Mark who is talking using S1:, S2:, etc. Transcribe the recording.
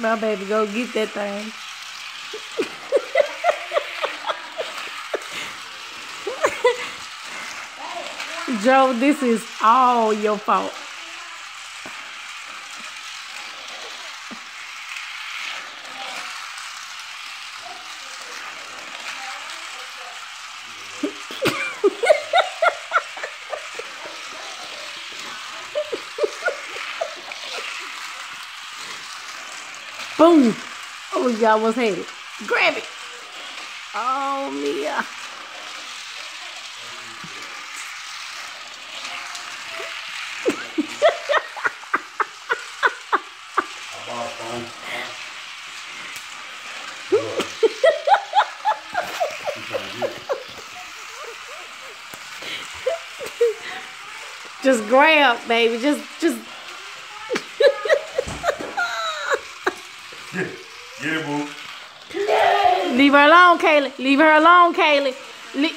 S1: My baby, go get that thing. Joe, this is all your fault. Boom. Oh, almost had it. Grab it. Oh, Mia. Just grab, baby. Just, just.
S2: Get it, boo.
S1: Leave her alone, Kaylee. Leave her alone, Kaylee. Le-